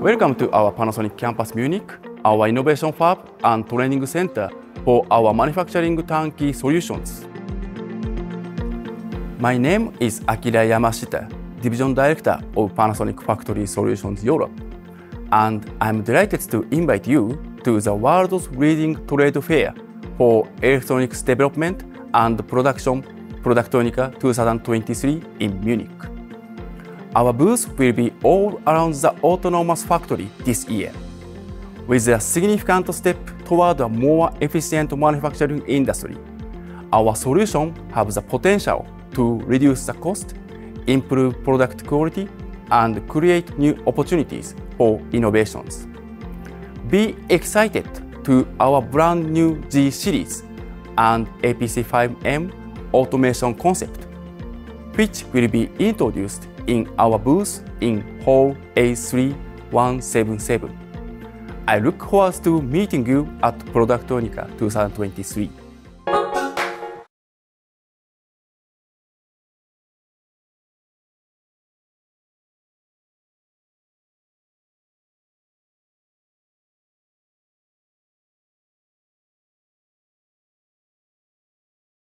Welcome to our Panasonic Campus Munich, our innovation fab and training center for our manufacturing turnkey solutions. My name is Akira Yamashita, Division Director of Panasonic Factory Solutions Europe, and I'm delighted to invite you to the world's leading trade fair for electronics development and production Productronica 2023 in Munich. Our booth will be all around the autonomous factory this year, with a significant step toward a more efficient manufacturing industry. Our solution has the potential to reduce the cost, improve product quality, and create new opportunities for innovations. Be excited to our brand new G series and APC5M automation concept, which will be introduced in our booth in Hall A3177. I look forward to meeting you at Productronica 2023.